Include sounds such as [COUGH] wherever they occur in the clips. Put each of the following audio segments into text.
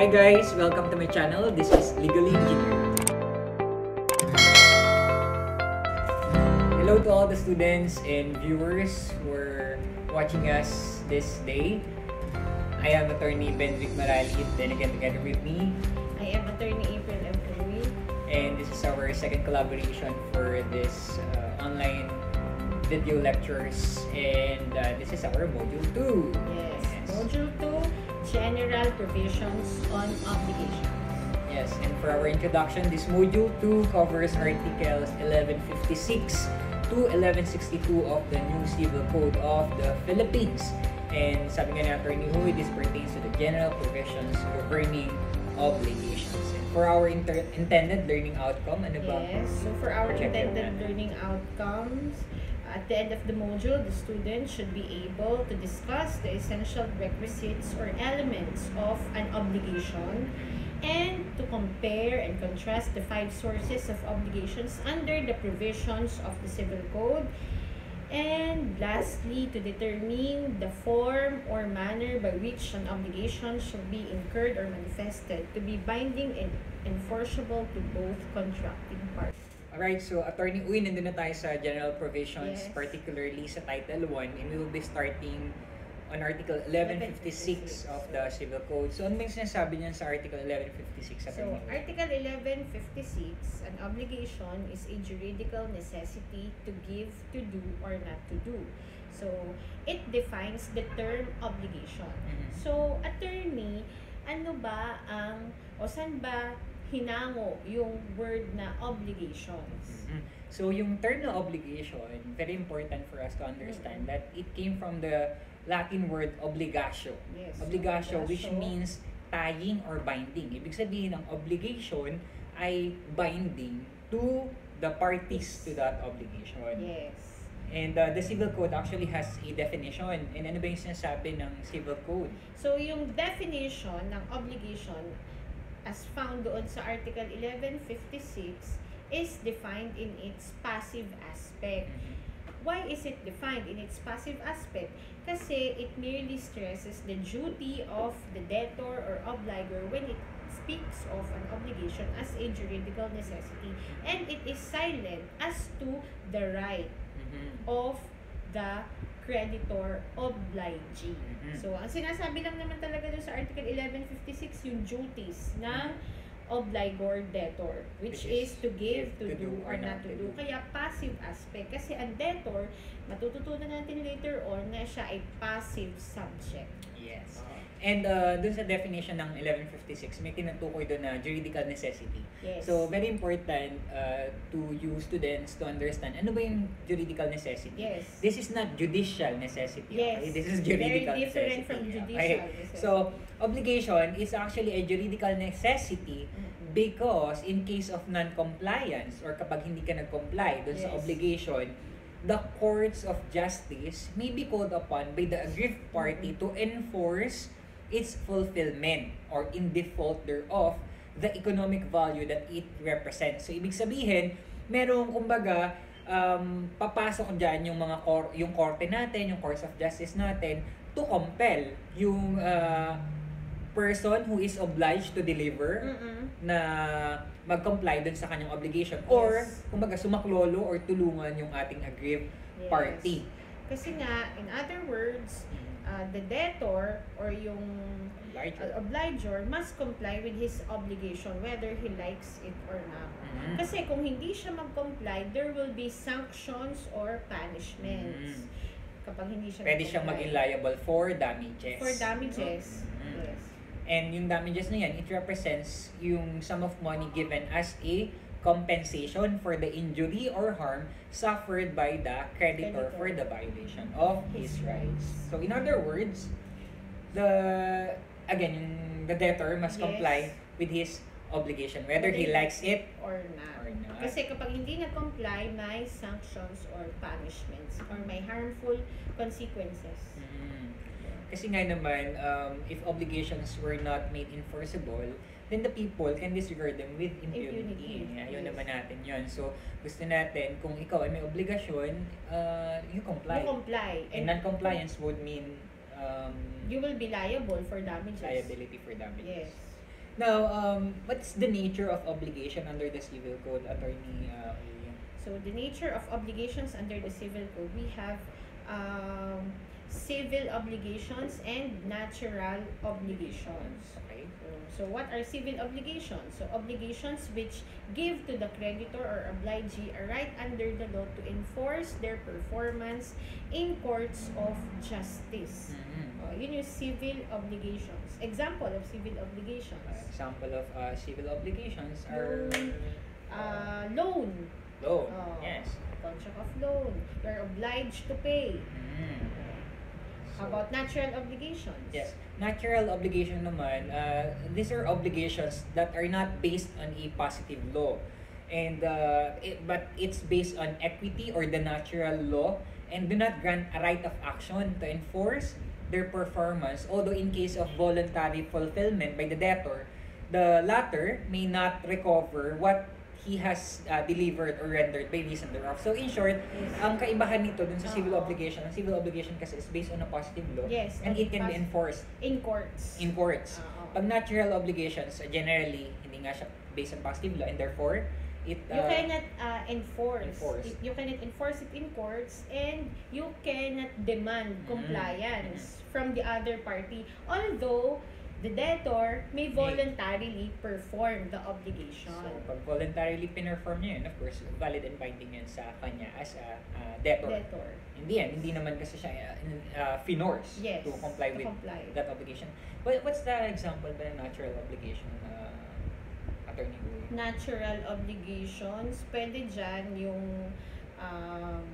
Hi guys! Welcome to my channel. This is Legally Engineer. Hello to all the students and viewers who are watching us this day. I am attorney Benric Maralhit, then again together with me. I am attorney April M. Puri. And this is our second collaboration for this uh, online video lectures. And uh, this is our module 2. Yes. Module 2, General Provisions on Obligations. Yes, and for our introduction, this module 2 covers articles 1156 to 1162 of the new Civil Code of the Philippines. And sabi nga ni Attorney Huy, this pertains to the general provisions governing obligations. And for our inter- intended learning outcome, ano ba? Yes. So for our intended learning outcomes, at the end of the module, the student should be able to discuss the essential requisites or elements of an obligation and to compare and contrast the five sources of obligations under the provisions of the Civil Code. And lastly, to determine the form or manner by which an obligation shall be incurred or manifested to be binding and enforceable to both contracting parties. Alright, so Attorney Uy, nandun na tayo sa general provisions, Yes. particularly sa Title 1, and we will be starting on Article 1156 of the Civil Code. So, ano yung sinasabi niyan sa Article 1156? So, Attorney? Article 1156, an obligation is a juridical necessity to give, to do, or not to do. So, it defines the term obligation. Mhm. So, attorney, ano ba ang, o saan ba hinango yung word na obligations? Mhm. So, yung term na obligation, very important for us to understand that it came from the Latin word obligatio. Yes. Obligatio, which means tying or binding. Ibig sabihin ng obligation ay binding to the parties to that obligation. Yes. And uh, the Civil Code actually has a definition. And ano ba yung sinasabi ng Civil Code? So, yung definition ng obligation as found doon sa Article 1156 is defined in its passive aspect. Why is it defined in its passive aspect? Kasi it merely stresses the duty of the debtor or obligor when it speaks of an obligation as a juridical necessity and it is silent as to the right Mhm. of the creditor obligee. Mhm. So, ang sinasabi lang naman talaga doon sa Article 1156, yung duties ng obligor debtor, which, Which is, is to give, to, do, or not to do. do. Kaya passive aspect. Kasi ang debtor, matututunan natin later on na siya ay passive subject. Yes. And uh, dun sa definition ng 1156, may tinutukoy doon na juridical necessity. Yes. So, very important uh, to you students to understand ano ba yung juridical necessity. yes. This is not judicial necessity. Yes. Okay? This is juridical Very different necessity. from judicial Okay? necessity. So, obligation is actually a juridical necessity Mm-mm. because in case of non-compliance or kapag hindi ka nag-comply dun sa Yes. obligation, the courts of justice may be called upon by the aggrieved party to enforce its fulfillment or in default thereof the economic value that it represents. So ibig sabihin, merong kumbaga um, papasok dyan yung mga cor- yung korte natin, yung courts of justice natin to compel yung uh, person who is obliged to deliver Mm-mm. na mag-comply dun sa kanyang obligation or Yes. kumbaga sumaklolo or tulungan yung ating aggrieved Yes. party. Kasi nga, in other words, uh, the debtor or yung Obliged. uh, obligor must comply with his obligation whether he likes it or not. Mhm. Kasi kung hindi siya mag-comply, there will be sanctions or punishments. Kapag hindi siya. Pwede siyang maging liable for damages. For damages. Mhm. Yes. And yung damages na yan, it represents yung sum of money given as a compensation for the injury or harm suffered by the creditor, Creditor. for the violation of his rights. So in other words, the again, yung the debtor must Yes. comply with his obligation whether he likes it Or not. or not. Kasi kapag hindi nag-comply, may sanctions or punishments or may harmful consequences. Mm. Kasi nga naman, um, if obligations were not made enforceable, then the people can disregard them with impunity. Impunity, Ayun yes. naman natin yun. So, gusto natin, kung ikaw ay may obligasyon, uh, you comply. You comply. And non-compliance would mean um, you will be liable for damages. liability for damages. Yes. Now, um, what's the nature of obligation under the Civil Code, Attorney uh? So the nature of obligations under the civil code, we have um, civil obligations and natural obligations. So what are civil obligations? So obligations which give to the creditor or obligee a right under the law to enforce their performance in courts of justice. Mhm. Uh, yun yung civil obligations. Example of civil obligations. Uh, example of uh, civil obligations are Loan. Uh, loan. loan. Oh. Yes. Contract of loan. You're obliged to pay. Mhm. About natural obligations? Yes. Natural obligation naman, uh, these are obligations that are not based on a positive law. And uh, it, but it's based on equity or the natural law and do not grant a right of action to enforce their performance. Although in case of voluntary fulfillment by the debtor, the latter may not recover what he has uh, delivered or rendered by reason thereof. So in short, Yes. ang kaibahan nito dun sa civil Oo. obligation, ang civil obligation kasi is based on a positive law Yes, and it can be enforced In courts. in courts. Oo. Pag natural obligations, uh, generally, hindi nga siya based on positive law and therefore, it... you uh, cannot uh, enforce. enforce. It- You cannot enforce it in courts and you cannot demand Mhm. compliance from the other party. Although, the debtor may voluntarily perform the obligation. So, pag voluntarily pinerform niya yun, of course, valid and binding yun sa kanya as a uh, debtor. debtor. Hindi yan, hindi naman kasi siya uh, uh, finorce Yes. to comply to with comply. that obligation. What, what's the example ba ng natural obligation, uh, attorney? Natural obligations, pwede dyan yung um,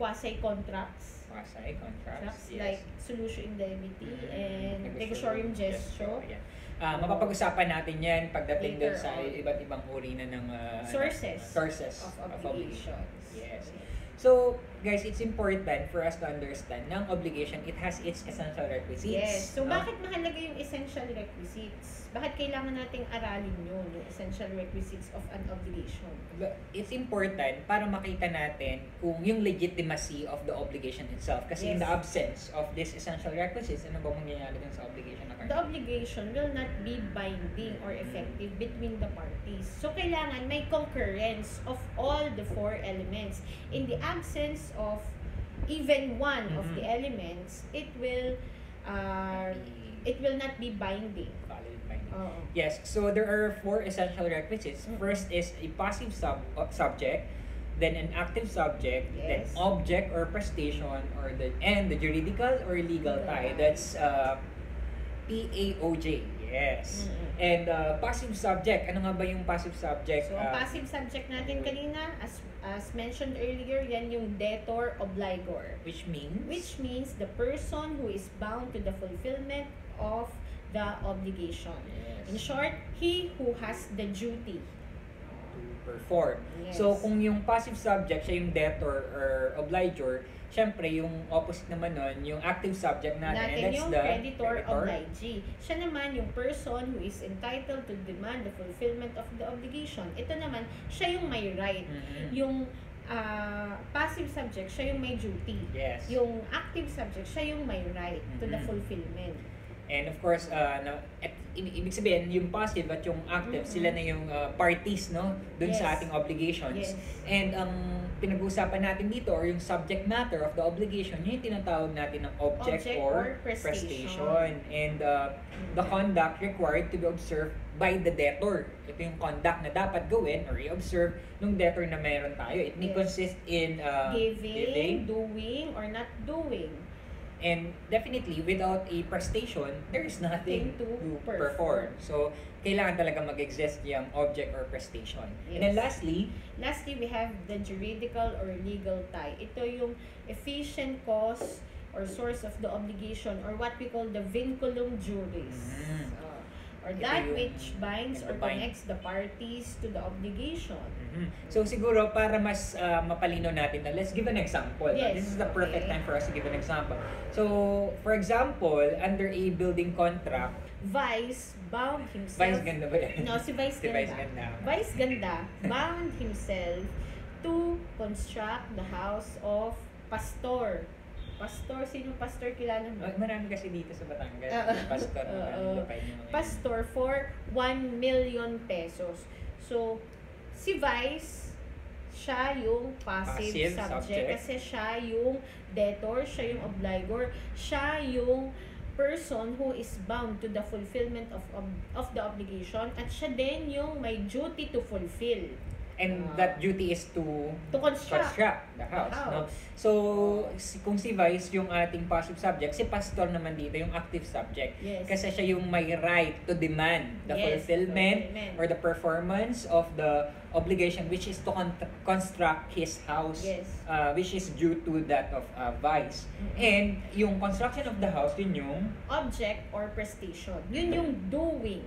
quasi-contracts. Quasi contracts, Contracts yes. like solution indemnity Mm, and negotiatorium gesto. Yeah. Ah, mapapag-usapan natin yan pagdating Later sa on. iba't ibang uri na ng ano, Sources sources of of, obligations. obligation. Yes. So, guys, it's important for us to understand ng obligation, it has its essential requisites. Yes. So, no? bakit mahalaga yung essential requisites? Bakit kailangan nating aralin yun, yung essential requisites of an obligation? It's important para makita natin kung yung legitimacy of the obligation itself. Kasi in Yes. the absence of this essential requisites, ano ba mangyayari dun sa obligation na The obligation will not be binding or effective between the parties. So, kailangan may concurrence of all the four elements. In the absence of even one of Mhm. the elements, it will uh, it will not be binding. Valid binding. Oo. Yes, so there are four essential requisites. Mm-mm. First is a passive sub uh, subject, then an active subject, then Yes. object or prestation, or the and the juridical or legal tie. That's uh, PAOJ. Yes. Mm-mm. And uh, passive subject. Ano nga ba yung passive subject? So, Uh, passive subject natin kanina, as as mentioned earlier, yan yung debtor obligor. which means Which means the person who is bound to the fulfillment of the obligation. Yes. In short, he who has the duty. to perform. Yes. So, kung yung passive subject, siya yung debtor or obligor, syempre, yung opposite naman nun, yung active subject natin, natin that's yung the creditor, obligee. Siya naman yung person who is entitled to demand the fulfillment of the obligation. Ito naman, siya yung may right. Mhm. Yung ah, passive subject, siya yung may duty. Yes. Yung active subject, siya yung may right to the fulfillment. And of course, uh, na, at, ibig sabihin, yung passive at yung active, Mhm. sila na yung uh, parties, no? Sa Yes. ating obligations. Yes. And ang pinag-uusapan natin dito, or yung subject matter of the obligation, yun yung tinatawag natin ng object, Object or, or prestation. And uh, the conduct required to be observed by the debtor. Ito yung conduct na dapat gawin or i-observe ng debtor na meron tayo. It may Yes. consist in uh, Giving, doing, or not doing. And definitely, without a prestation, there is nothing Thing to to perform. perform. So, kailangan talaga mag-exist yung object or prestation. And then Yes. lastly, Lastly, we have the juridical or legal tie. Ito yung efficient cause or source of the obligation or what we call the vinculum juris. Mm. Uh, or Ito that yung which binds or nagbabind. connects the parties to the obligation. Mhm. So siguro para mas uh, mapalino natin na let's give an example. Yes, This is the perfect okay. time for us to give an example. So for example, under a building contract, Vice bound himself. Vice ganda ba yan? No, si Vice Si Vice Ganda. ganda. Vice Ganda bound himself to construct the house of Pastor. Pastor, sino pastor kilala mo? Ah, Marami kasi dito sa Batangas. Yung pastor [LAUGHS] mga yun. Pastor for 1 million pesos. So, si Vice, siya yung passive, Passive subject, subject. kasi siya yung debtor, siya yung obligor, siya yung person who is bound to the fulfillment of of, of the obligation at siya din yung may duty to fulfill And Ah. that duty is to to construct, construct the house. the No? house. So, si, kung si Vice yung ating passive subject, si Pastor naman dito yung active subject. Yes. Kasi siya yung may right to demand the Yes, fulfillment fulfillment. or the performance of the obligation which is to con- construct his house Yes. uh, which is due to that of uh, Vice. Mm-mm. And yung construction of the house, yun yung object or prestation. Yun yung doing.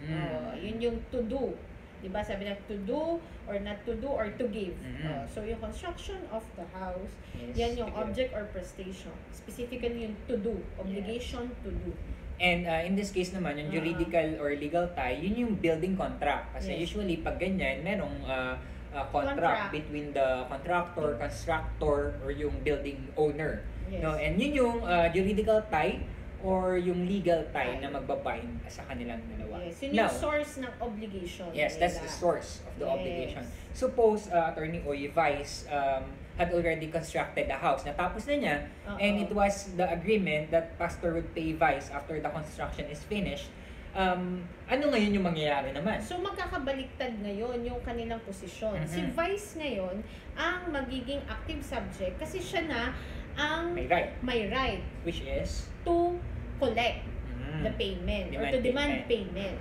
mm, Oh, yun yung to do. 'Di ba? Sabi na to do or not to do or to give. Mhm. Oh, so yung construction of the house, yes, yan yung object or prestation. Specifically yung to do, obligation to do. And uh, in this case naman, yung Ah. juridical or legal tie, yun yung building contract. Kasi Yes. usually, pag ganyan, merong uh, uh, contract, Contract. between the contractor, constructor, or yung building owner. Yes. No? And yun yung uh, juridical tie or yung legal tie na magbabind sa kanilang dalawa. Yes, yun Now, yung source ng obligation. Yes, that's the nila. source of the Yes. obligation. Suppose uh, Attorney Oy Vice um, had already constructed the house. Natapos na niya Oo. and it was the agreement that pastor would pay Vice after the construction is finished. Um, ano ngayon yung mangyayari naman? So magkakabaliktad ngayon yung kanilang posisyon. Si Mhm. Vice ngayon ang magiging active subject kasi siya na ang May right, may right which is to collect mm, the payment or Demand to demand payment. payment.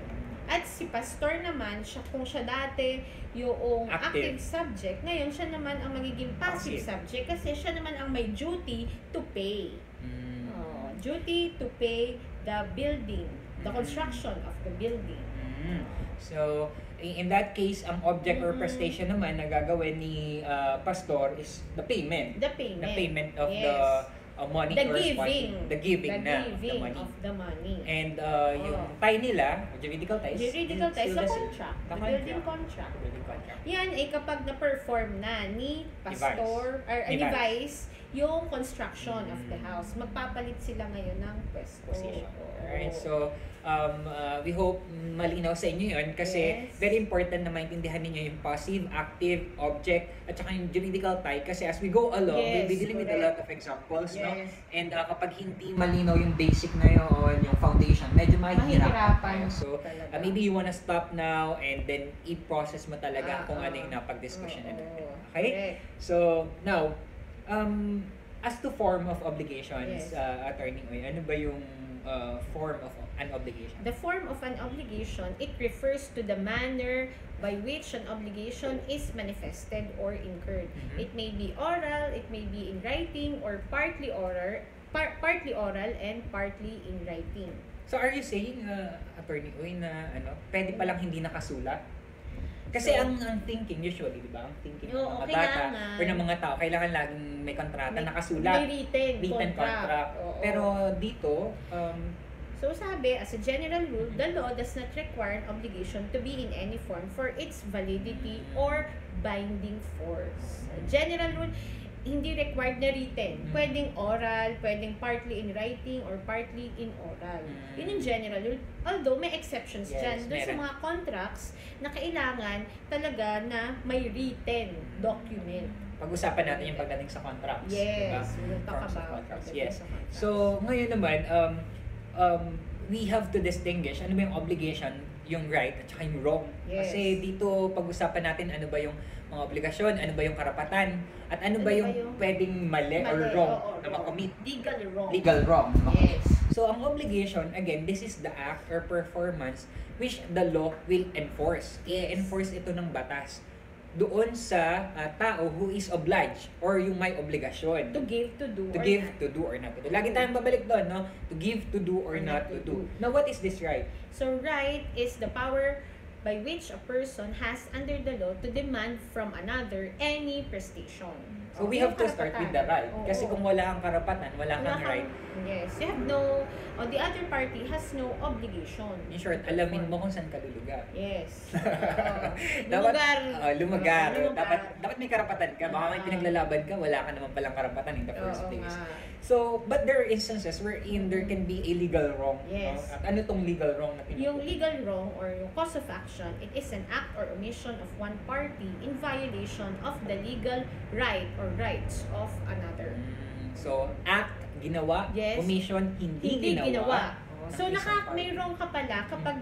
At si pastor naman, siya kung siya dati yung Active. active, subject, ngayon siya naman ang magiging passive, Passive. subject kasi siya naman ang may duty to pay. mm, Oh, duty to pay the building, the Mm. construction of the building. mm. So, in in that case, ang object or Mhm. prestation naman na gagawin ni uh, pastor is the payment. The payment. The payment of Yes. the uh, money The corresponding- giving. The giving the na of the giving money. of the money. And uh, yung Oh. tie nila, juridical ties, Juridical ties, same. contract, The building contract. Building contract. Yan ay kapag na-perform na ni pastor or Ni ni Vice. Vice yung construction of the Mm. house. Magpapalit sila ngayon ng pwesto. Position. Alright, so um, uh, we hope malinaw sa inyo yun kasi Yes. very important na maintindihan ninyo yung passive, active, object, at saka yung juridical tie kasi as we go along, we'll be Yes, dealing with a lot of examples, no? Yes. And uh, kapag hindi malinaw yung basic na yun, yung foundation, medyo mahihirapan tayo. So, talaga. uh, maybe you wanna stop now and then i-process mo talaga Ah, kung ano ah. yung napag-discussion na Oo, natin. Okay? correct. So, now, um, as to form of obligations, Yes. uh, Attorney ano ba yung uh, form of an obligation? The form of an obligation, it refers to the manner by which an obligation is manifested or incurred. Mhm. It may be oral, it may be in writing, or partly oral, par- partly oral and partly in writing. So, are you saying, uh, Attorney Oy, na ano, pwede palang hindi nakasulat? Kasi So, ang ang thinking usually, di ba? Ang thinking ng mga Oo, bata kailangan. or ng mga tao, kailangan laging may kontrata May- nakasulat. May written, written contract. contract. Oo. Pero dito, um, So sabi, as a general rule, the law does not require an obligation to be in any form for its validity or binding force. General rule, hindi required na written. Mm. Pwedeng oral, pwedeng partly in writing, or partly in oral. Mm. Yun yung general rule. Although may exceptions Yes, dyan. Doon sa mga contracts na kailangan talaga na may written document. pag-usapan natin yung pagdating sa contracts. diba? Yes, we will talk about contracts, yes. So, ngayon naman, um, um, we have to distinguish ano ba yung obligation, yung right, at saka yung wrong. Yes. Kasi dito, pag-usapan natin ano ba yung mga obligasyon, ano ba yung karapatan, at ano, Ano ba ba yung, yung- pwedeng mali, or Mali, wrong oo, na wrong. makommit. Legal wrong. Legal wrong. na. Yes. So, ang obligation, again, this is the act or performance which the law will enforce. I-enforce ito ng batas doon sa ah, tao who is obliged or yung may obligasyon To give, to do, to or give, not. to do, or not to do. Lagi tayong babalik doon, no? To give, to do, or not to do. Now, what is this right? So right is the power by which a person has under the law to demand from another any prestation. So, we have to start with the right. Kasi kung wala kang karapatan, Wala kang right, Yes. You have no, or the other party has no obligation. In short, alamin mo kung saan ka lulugar. Yes. [LAUGHS] Oo. dapat Lumugar. ah, lumagar. Oo, lumugar. Dapat dapat may karapatan ka. Baka may Ah. pinaglalaban ka, wala ka naman palang karapatan in the first Oo place. nga. So, but there are instances wherein there can be a legal wrong. no? Yes. At ano tong legal wrong na tinutukoy? Yung legal wrong or yung cause of action, it is an act or omission of one party in violation of the legal right or rights of another. Mm, So, act, ginawa, Yes. omission, hindi, Hindi ginawa. ng So, isang naka, may wrong ka pala kapag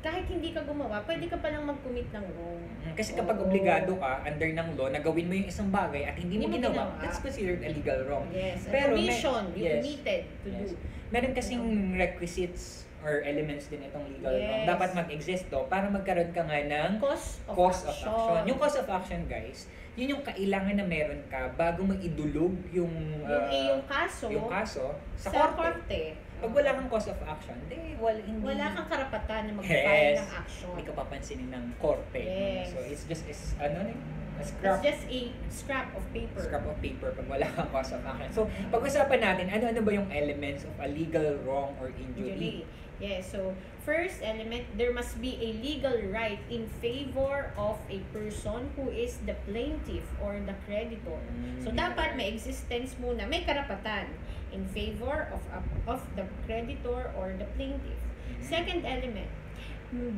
kahit hindi ka gumawa, pwede ka palang mag-commit ng wrong. Mm, Kasi kapag Oo. obligado ka under ng law na gawin mo yung isang bagay at hindi Hindi mo ginawa, ginawa. that's considered a legal wrong. Yes. Pero may- omission, you yes. committed to Yes. do. Meron kasing requisites or elements din itong legal wrong. Yes. Dapat mag-exist to para magkaroon ka nga ng Cause of cause of action. action. Yung cause of action, guys, yun yung kailangan na meron ka bago mo idulog yung, yung uh, iyong kaso, yung kaso sa, sa korte. korte. Pag wala kang cause of action, di, wala, hindi, Wala kang karapatan na mag-file Yes. ng action. hindi ka papansinin ng korte. Yes. So, it's just, is, ano, a It's scrap just a scrap of paper. scrap of paper pag wala kang cause of action. So, pag-usapan natin, ano-ano ba yung elements of a legal wrong or injury? Injury. Yes, so first element, there must be a legal right in favor of a person who is the plaintiff or the creditor. So Mm. dapat may existence muna, may karapatan in favor of of the creditor or the plaintiff. Mm. Second element,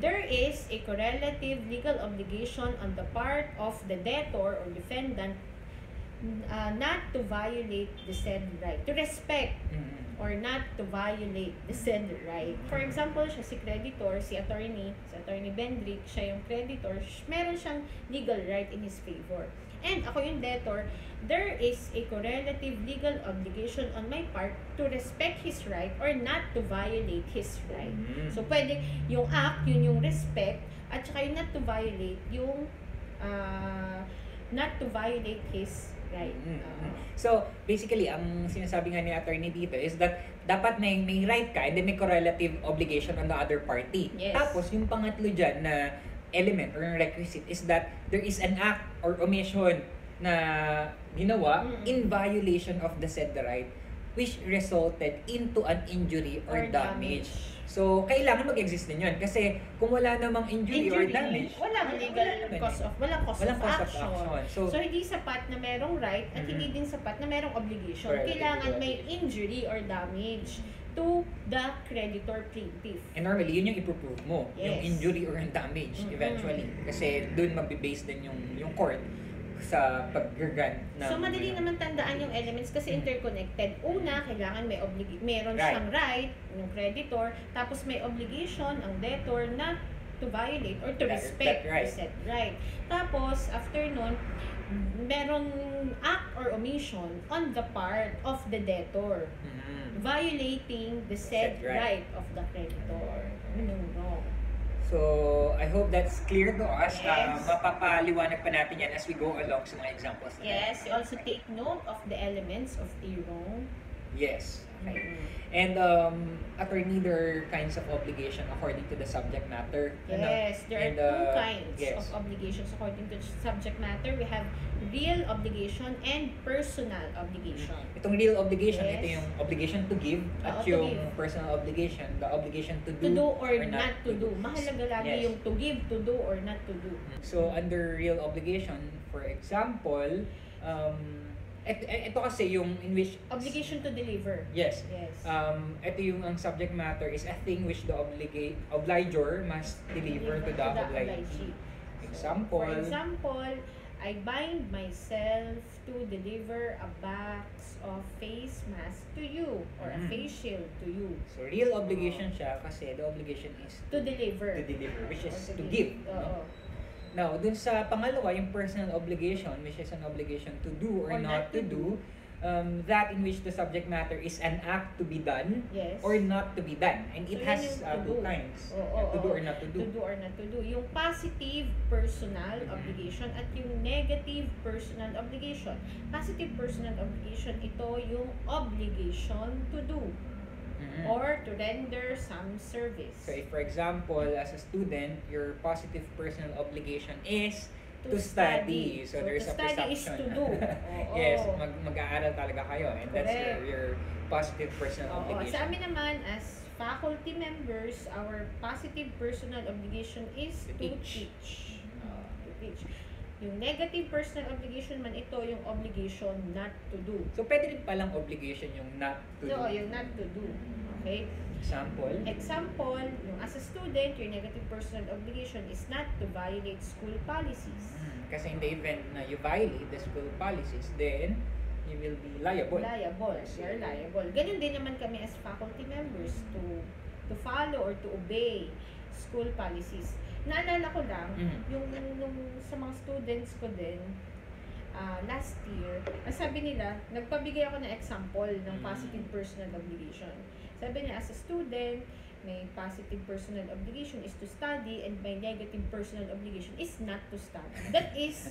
there is a correlative legal obligation on the part of the debtor or defendant uh, not to violate the said right, to respect Mm. Or not to violate the said right. For example, siya si creditor, si attorney, si attorney Bendrick, siya yung creditor, meron siyang legal right in his favor. And ako yung debtor, there is a correlative legal obligation on my part to respect his right or not to violate his right. Mm. So, pwede, yung act, yun yung respect, at saka yung not to violate, yung uh, not to violate his right. Mm, Oo. mm. So, basically, ang sinasabi nga ni attorney dito is that dapat may, may right ka and then may correlative obligation on the other party. Yes. Tapos, yung pangatlo dyan na element or requisite is that there is an act or omission na ginawa Mm-mm. in violation of the said right which resulted into an injury or, damage. So, kailangan mag-exist din yun. Kasi kung wala namang injury, or Injury, damage, walang legal naman cause of, walang cause, Walang of, cause of action. action. So, So, hindi sapat na merong right at Mhm. hindi din sapat na merong obligation. Correct. Kailangan may injury or damage to the creditor plaintiff. And normally, yun yung ipoprove mo. Yung Yes. injury or yung damage Mhm. eventually. Kasi doon magbe-base din yung, yung court sa pag-grant ng... So, madali naman tandaan yung elements kasi interconnected. Una, kailangan may oblig meron Right. siyang right, yung creditor, tapos may obligation ang debtor na to violate or to respect that right. the said right. Tapos, after nun, meron act or omission on the part of the debtor Mhm. violating the said Said right. right of the creditor. Yun yung wrong. So, I hope that's clear to us. Uh, Yes. mapapaliwanag pa natin yan as we go along sa mga examples. na Yes, you also take note of the elements of a wrong. Yes. Okay. Mm. And um, attorney, there are kinds of obligation according to the subject matter. Yes, there And, are two uh, kinds yes. of obligations according to subject matter. We have real obligation and personal obligation. Itong real obligation, Yes. ito yung obligation to give at Oo, to yung give. personal obligation, the obligation to do, To do or, not, to do. Mahalaga lagi Yes. yung to give, to do, or not to do. So, under real obligation, for example, um, ito, ito kasi yung in which... Obligation to deliver. Yes. Yes. Um, ito yung ang subject matter is a thing which the obligate obligor must deliver to the obligee. obligee. Example, For example, I bind myself to deliver a box of face mask to you or a Mhm. face shield to you. so real obligation siya kasi the obligation is To deliver. to deliver, which is Or to give. Oo. Now, dun sa pangalawa, yung personal obligation, which is an obligation to do or, not, to do, um, that in which the subject matter is an act to be done Yes. or not to be done. And So, it has uh, two do. kinds. Oo, Yeah, to do oo. or not to do. To do or not to do. Yung positive personal Mhm. obligation at yung negative personal obligation. Positive personal obligation, ito yung obligation to do Or to render some service. So if for example, as a student, your positive personal obligation is to study. So, there's to a study is perception. to do. [LAUGHS] Oo. yes, mag mag-aaral talaga kayo and that's your, Correct. your positive personal Oo. obligation. Sa amin naman, as faculty members, our positive personal obligation is To to, teach. teach. Oo, to teach. Yung negative personal obligation man, ito yung obligation not to do. So, pwede rin palang obligation yung not to So, do. yung not to do. Okay? Example. Example, yung as a student, your negative personal obligation is not to violate school policies. Mm, Kasi in the event na you violate the school policies, then you will be liable. Liable. You're liable. Ganun din naman kami as faculty members to to follow or to obey school policies. Naalala ko lang, Mm. yung nung sa mga students ko din, ah, last year, ang sabi nila, nagpabigay ako ng example ng Mm. positive personal obligation. Sabi niya, as a student, may positive personal obligation is to study and my negative personal obligation is not to study. That is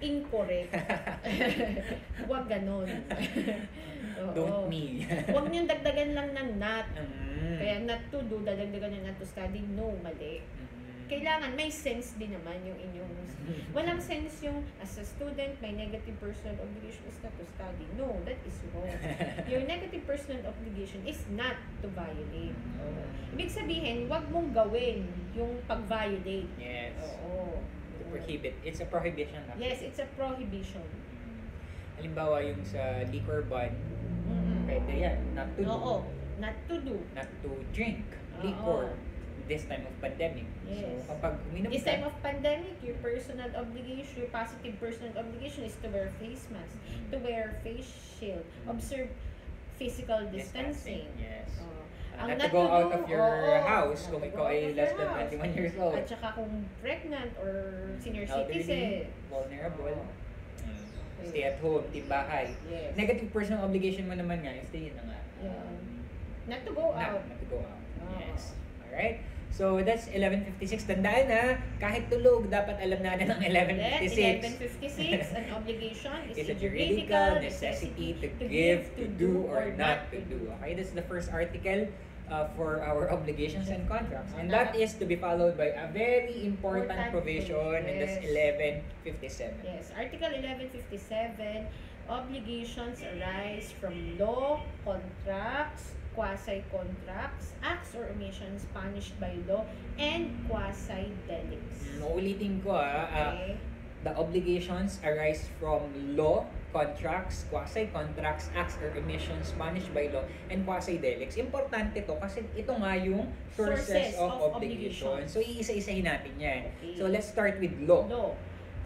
incorrect. [LAUGHS] Huwag ganon. [LAUGHS] Oo. Don't me. [LAUGHS] Huwag niyong dagdagan lang ng not. Mm. Kaya not to do, dadagdagan niyo not to study. No, mali. Mm. Kailangan may sense din naman yung inyong [LAUGHS] Walang sense yung as a student, my negative personal obligation is not to study. No, that is wrong. [LAUGHS] Your negative personal obligation is not to violate. Oo. Ibig sabihin, wag mong gawin yung pag-violate. Yes. Oo. To prohibit. It's a prohibition. actually. Yes, it's a prohibition. Mm. Halimbawa yung sa liquor ban, Mm-mm. pwede yan. Not to do. Oo. Not to do. Not to drink Oo. This time of pandemic. Yes. So kapag uminom This ka, time of pandemic, your personal obligation, your positive personal obligation is to wear face mask, to wear face shield, observe physical distancing. Yes. Oo. Uh, Ang not to go out do, of your oo, house kung ikaw ay less than house. 21 years old. At saka kung pregnant or senior Elderly, citizen. vulnerable. Oo. Mm. Stay at home, timbahay. Yes. Negative personal obligation mo naman nga, stay na nga. Yeah. Um, Not to go not, out. not to go out. Oo. Yes. Alright. So, that's 11.56. Tandaan na, kahit tulog, dapat alam natin ng Then, 11.56. 1156, an obligation is [LAUGHS] Is a juridical necessity to give, to do, or not to do. Okay, that's the first article uh, for our [LAUGHS] obligations and contracts. And that is to be followed by a very important Important provision, and that's yes. 1157. Yes, Article 1157, obligations arise from law, contracts, quasi-contracts, acts or omissions punished by law, and quasi-delicts. Uulitin ko ah, ah, Okay? the obligations arise from law, contracts, quasi-contracts, acts or emissions punished by law, and quasi-delicts. Importante to kasi ito nga yung sources, Sources of, of obligation. obligation. So, iisa-isahin natin yan. Okay. So, let's start with law. Law.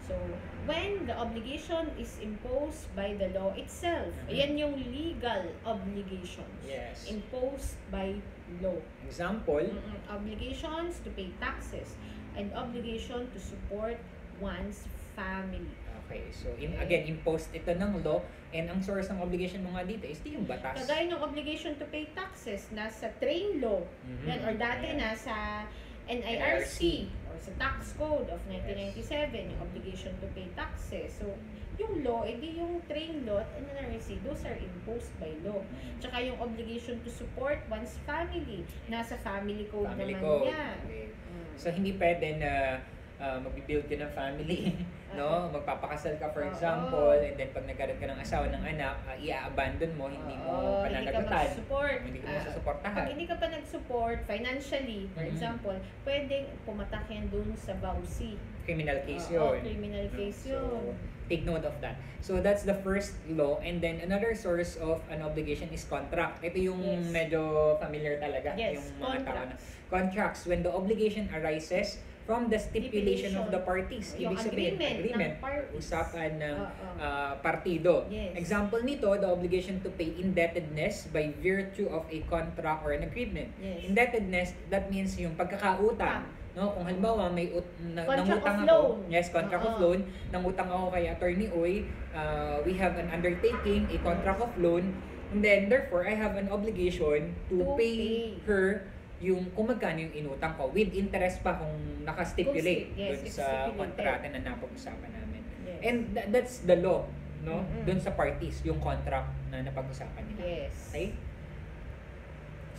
So, when the obligation is imposed by the law itself, Mhm. ayan yung legal obligations Yes. imposed by law. Example, Mm-mm. Obligations to pay taxes and obligation to support one's family. Okay, so in, again, imposed ito ng law and ang source ng obligation mo nga dito is yung batas. Kagaya ng obligation to pay taxes, nasa train law, Mhm. yan, or dati Ayan. nasa NIRC, or sa tax code of 1997, yung obligation to pay taxes. So, yung law, edi yung train law at NIRC, those are imposed by law. Tsaka yung obligation to support one's family, nasa family code Family naman code. yan. Okay. Mm. So, hindi pwede na uh, mag-build ka ng family, [LAUGHS] no? Magpapakasal ka, for example, and then pag nagkaroon ka ng asawa ng anak, uh, i-abandon mo, hindi mo Oo, hindi ka pananagutan. Hindi mo Ah, susuportahan. Pag hindi ka pa nag-support financially, for Mhm. example, pwedeng pumatak yan dun sa vouchy. Criminal case Oo, yun. criminal case So, yun. take note of that. So, that's the first law. And then, another source of an obligation is contract. Ito yung Yes. medyo familiar talaga. Yes, yung mga tao na. contracts. Contracts, when the obligation arises from the stipulation of the parties. Ibig sabihin, agreement, agreement, ng usapan ng ah, partido. Yes. Example nito, the obligation to pay indebtedness by virtue of a contract or an agreement. Yes. Indebtedness, that means yung pagkakautang. No, kung halimbawa may ut, na, nangutang of ako, loan. yes, contract of Oo. loan, nangutang ako kay Attorney Oy, uh, we have an undertaking, a contract of loan, and then therefore I have an obligation to, To pay, pay. her yung kung magkano yung inutang ko with interest pa kung nakastipulate yes, dun sa kontrata na napag-usapan namin. Yes. And tha- that's the law, no? Mm-mm. Dun sa parties, yung contract na napag-usapan nila. Yes. Okay?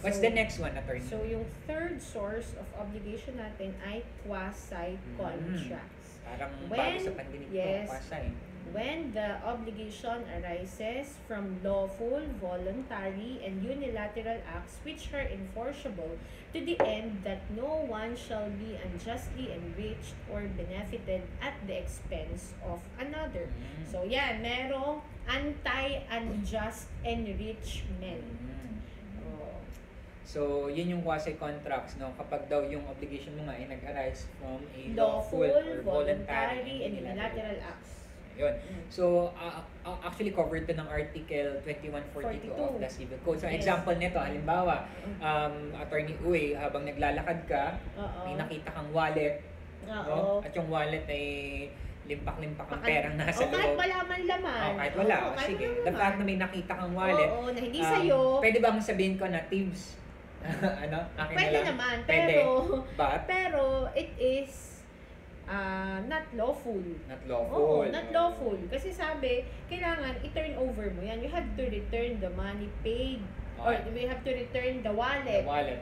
What's So- the next one, attorney? So, yung third source of obligation natin ay quasi-contracts. Parang When- bago sa pandemic yes. pasa eh. When the obligation arises from lawful, voluntary, and unilateral acts which are enforceable to the end that no one shall be unjustly enriched or benefited at the expense of another. Mm. So yan, merong anti-unjust enrichment. Mm. Oh. So, yun yung quasi-contracts, no? Kapag daw yung obligation mo nga ay nag-arise from a Lawful, lawful, or voluntary, and unilateral acts. Yun. Mm. So, uh, actually covered to ng Article 2142 of 42. the Civil Code. So, Yes. example nito, halimbawa, um, Attorney Uy, habang naglalakad ka, Oo. may nakita kang wallet, Oo. no? At yung wallet ay limpak-limpak ang perang nasa o kahit loob. wala man laman. Oh, kahit wala. Oo, kahit Sige. wala The fact na may nakita kang wallet, Oo, na hindi um, sa'yo. pwede bang sabihin ko na thieves? [LAUGHS] ano? Akin Pwede na lang. naman, Pwede. pero But, pero it is ah, not lawful. not Oo, lawful. not lawful. Kasi sabi, kailangan i-turn over mo yan. You have to return the money paid. Or Okay. we have to return the The wallet. wallet.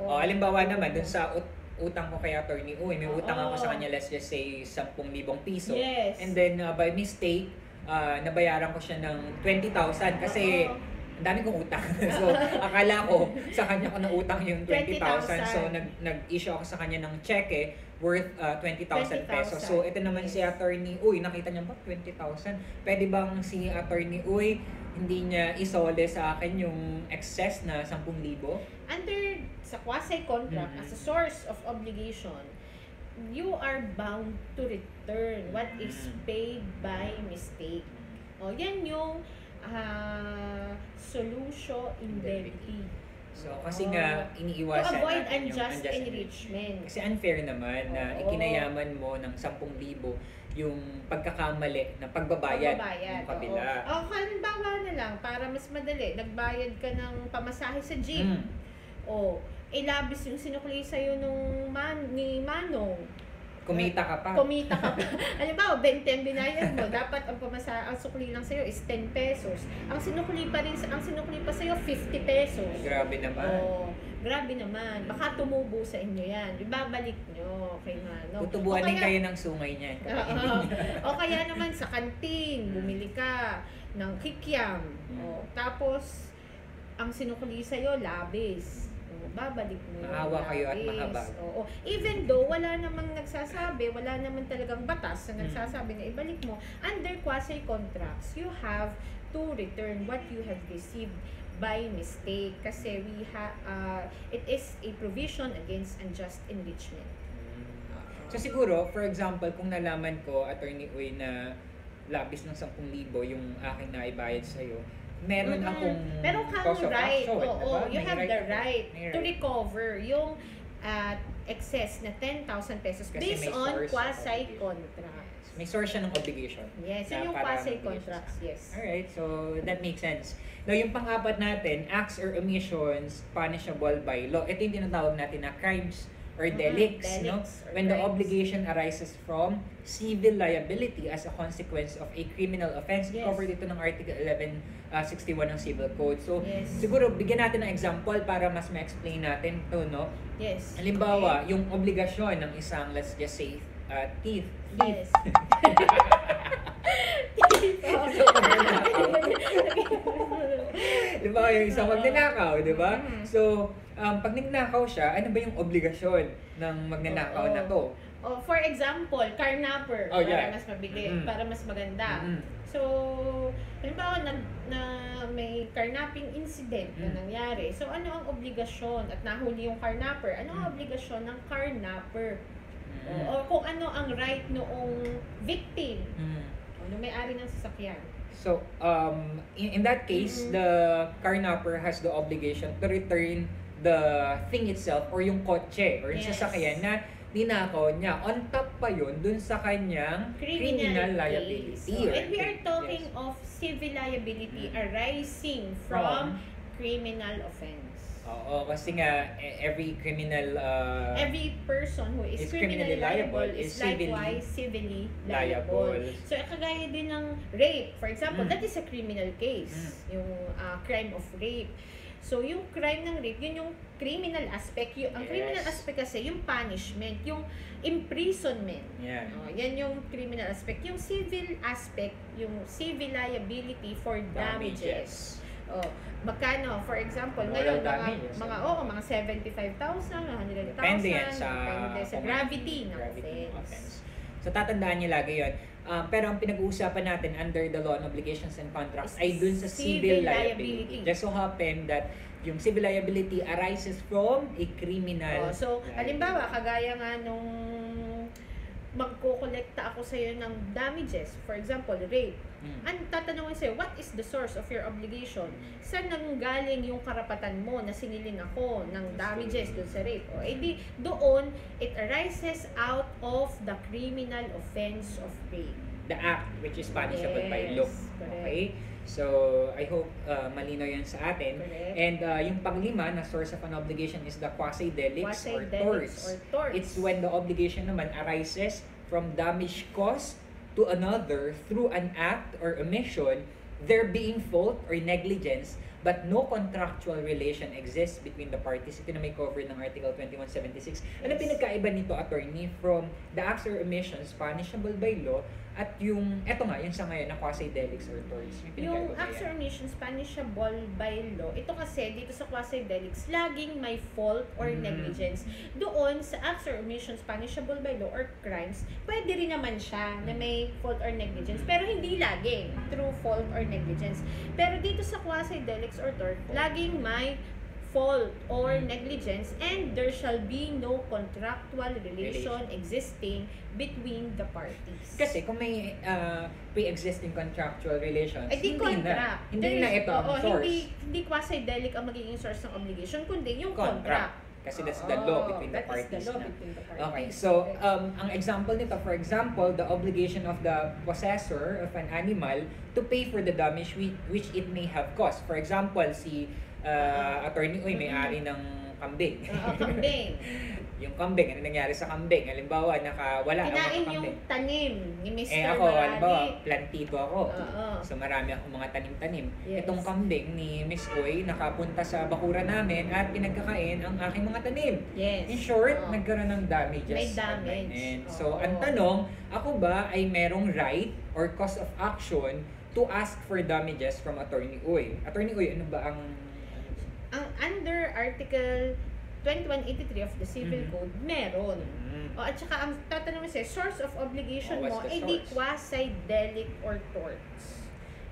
Oo. O, halimbawa naman, dun sa ut- utang ko kay attorney, uy, may utang ako Oo. sa kanya, let's just say, 10,000 piso. Yes. And then, uh, by mistake, uh, nabayaran ko siya ng 20,000 kasi Oo. ang dami kong utang. [LAUGHS] so, [LAUGHS] akala ko sa kanya ko na utang yung 20,000. 20,000. So, nag, nag-issue ako sa kanya ng cheque worth uh, 20,000 pesos. 20,000. So, ito naman si Yes. attorney, uy, nakita niya ba 20,000? Pwede bang si attorney, uy, hindi niya isole sa akin yung excess na 10,000? Under sa quasi-contract, Mhm. as a source of obligation, you are bound to return what is Mhm. paid by mistake. O, yan yung ah, solution indemnity. So, kasi Oo. nga, To iniiwasan avoid natin yung unjust unjust enrichment. Kasi unfair naman na Oo. ikinayaman mo ng 10,000 yung pagkakamali na pagbabayad, Pagbabayad, ng kabila. Oo. O, halimbawa na lang, para mas madali, nagbayad ka ng pamasahe sa jeep. Mm. O, eh, labis yung sinukli sa'yo nung man, ni Manong. Kumita ka pa. Kumita ka pa. [LAUGHS] Halimbawa, 20 ang binayad mo, dapat ang pamasa ang sukli lang sa'yo is 10 pesos. Ang sinukli pa rin, ang sinukli pa sa'yo 50 pesos. Grabe naman. Oh, grabe naman. Baka tumubo sa inyo yan. Ibabalik nyo kay Manong. Tutubuan din kayo ng sungay kapag [LAUGHS] Oo. niya. o kaya naman sa kantin, bumili ka ng kikiam. O, tapos, ang sinukli sa'yo, labis. Babalik mo yung Maawa kayo at mahabag. Oo. Even though wala namang nagsasabi, wala naman talagang batas na Hmm. nagsasabi na ibalik mo, under quasi-contracts, you have to return what you have received by mistake kasi we ha uh, it is a provision against unjust enrichment. So siguro, for example, kung nalaman ko, Attorney Uy, na labis ng 10,000 yung aking naibayad sa'yo, meron Mm-mm. akong Meron kang cause of right. action, Oo, diba? you May have the ako. right to right. recover yung uh, excess na 10,000 pesos Kasi based on quasi-contracts. May source siya ng obligation. Yes, yun yung quasi-contracts, yes. Alright, so that makes sense. Now, yung pang-apat natin, acts or omissions punishable by law. Ito yung tinatawag natin na crimes or Mhm, delicts, no? delicts or When the crimes. obligation arises from civil liability as a consequence of a criminal offense. Yes. Covered ito ng Article 1161 ng Civil Code. So, Yes. siguro bigyan natin ng example para mas ma-explain natin to, no? Yes. Halimbawa, yung obligasyon ng isang, let's just say, uh, thief. Yes. [LAUGHS] [LAUGHS] [LAUGHS] Di ba? Yung isang magnanakaw, di ba? Mhm. So, um, pag nagnakaw siya, ano ba yung obligasyon ng magnanakaw Oo. na to? Oh, for example, carnapper Oh, para yeah. mas mabili, Mhm. para mas maganda. Mhm. So, halimbawa na, na may carnapping incident na Mm. nangyari. So, ano ang obligasyon at nahuli yung carnapper? Ano ang Mm. obligasyon ng carnapper? O, Mhm. o kung ano ang right noong victim Mhm. o may-ari ng sasakyan. So, um, in, in that case, Mhm. the carnapper has the obligation to return the thing itself or yung kotse or yung Yes. sasakyan na ninakaw niya. On top pa yun, dun sa kanyang criminal, Criminal, liability. So, and we are talking Yes. of civil liability Mm. arising From? from criminal offense. Oo, kasi nga, e- every criminal uh, Every person who is, is criminally criminally liable, liable is likewise civilly liable. liable. So, kagaya din ng rape. For example, Mm. that is a criminal case. Yung uh, crime of rape. So, yung crime ng rape, yun yung criminal aspect. Yung, ang Yes. criminal aspect kasi, yung punishment, yung imprisonment. Yan. Oh, yan yung criminal aspect. Yung civil aspect, yung civil liability for damages. Oh, magkano? For example, Moral ngayon mga damages, mga ano? oo, mga 75,000, 100,000. Depende yan sa, depende sa kung gravity ng gravity offense. offense. So tatandaan niyo lagi yun. Ah, pero ang pinag-uusapan natin under the law on obligations and contracts ay dun sa civil, Civil liability. liability. Just so happen that yung civil liability arises from a criminal Oh, so, liability. halimbawa, kagaya nga nung magkokolekta ako sa iyo ng damages, for example, rape. Mm. Ang tatanungin sa'yo, what is the source of your obligation? Saan nanggaling yung karapatan mo na sinilin ako ng damages doon sa rape? O, edi, doon, it arises out of the criminal offense of rape. The act which is punishable by Yes, law. correct. So, I hope uh, malinaw yan sa atin. Correct? And uh, yung panglima na source of an obligation is the quasi-delicts or torts. or torts. It's when the obligation naman arises from damage caused to another through an act or omission, there being fault or negligence, but no contractual relation exists between the parties. Ito na may cover ng Article 2176. Ano Yes. pinagkaiba nito, attorney, from the acts or omissions punishable by law at yung, eto nga, yung sa ngayon na quasi-delicts or torts. Yung ba acts or omissions punishable by law, ito kasi dito sa quasi-delicts, laging may fault or Mhm. negligence. Doon sa acts or omissions punishable by law or crimes, pwede rin naman siya na may fault or negligence, pero hindi lagi through fault or negligence. Pero dito sa quasi-delicts or tort, laging may fault or Mhm. negligence and there shall be no contractual relation existing between the parties. Kasi kung may uh, pre-existing contractual relations, di hindi contract. na. Hindi There na is- ito ang oo, source. Hindi, hindi quasi-delic ang magiging source ng obligation, kundi yung Contract. contract. Kasi that's the law between the parties the law between the parties. Okay, so um, ang example nito, for example, the obligation of the possessor of an animal to pay for the damage which it may have caused. For example, si uh, attorney Uy, may-ari ng kambing. Oo, [LAUGHS] kambing. [LAUGHS] yung kambing, ano nangyari sa kambing? Halimbawa, nakawala ang mga Kinain yung kambing. tanim ni Mr. Eh ako, halimbawa, Marali. plantito ako. Oo. So marami akong mga tanim-tanim. Yes. Itong kambing ni Miss Uy nakapunta sa bakura namin at pinagkakain ang aking mga tanim. Yes. In short, Oo. nagkaroon ng damages. May damage. end. Oo. So, ang tanong, ako ba ay merong right or cause of action to ask for damages from Attorney Uy? Attorney Uy, ano ba ang... Under Article 2183 of the Civil Mhm. Code, meron. Mm, O, at saka ang tatanungin sa'yo, source of obligation Oh, mo, eh di source? quasi-delic or torts.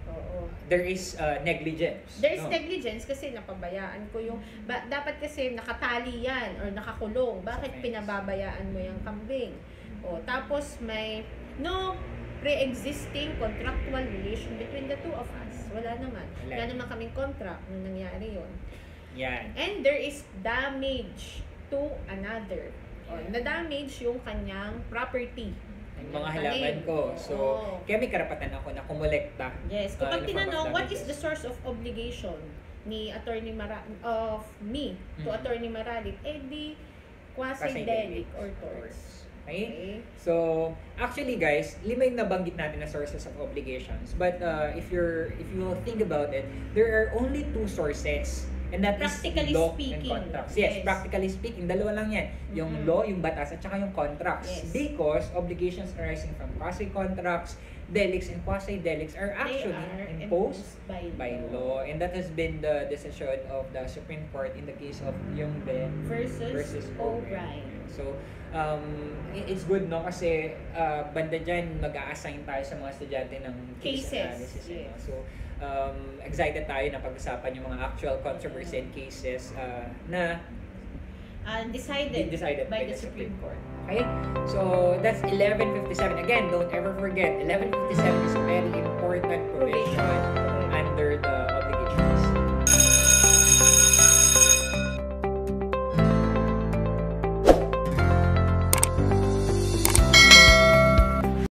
Oo. there is uh, negligence. There is no? negligence kasi napabayaan ko yung ba, dapat kasi nakatali yan or nakakulong. Bakit pinababayaan mo yung kambing? O tapos may no pre-existing contractual relation between the two of us. Wala naman. Wala. Wala naman kaming contract nung nangyari yon. Yan. And there is damage to another. O, na-damage yung kanyang property. Yung mga halaman tanim. ko. So, Oo. kaya may karapatan ako na kumolekta. Yes, Ah, kapag of tinanong, what is the source of obligation ni Attorney Mara of me to Mm. Attorney Maralit? Eh di quasi-delic or torts. Okay? Okay? So, actually guys, lima yung nabanggit natin na sources of obligations. But uh, if you're if you will think about it, there are only two sources. And that is Practically law speaking, and contracts. Yes, yes. practically speaking, dalawa lang yan. Yung Mhm. law, yung batas, at saka yung contracts. Yes. Because obligations arising from quasi-contracts, delicts, and quasi-delicts are actually are imposed by, by law. And that has been the decision of the Supreme Court in the case of Young Ben Versus, versus O'Brien. So, um, it's good, no? Kasi uh, banda dyan, mag-a-assign tayo sa mga estudyante ng case Cases, analysis. eh, yes. So, um, excited tayo na pag-usapan yung mga actual controversy and cases uh, na Uh, decided, decided by, the Supreme Court. Okay? So, that's 1157. Again, don't ever forget, 1157 is a very important provision Provision. under the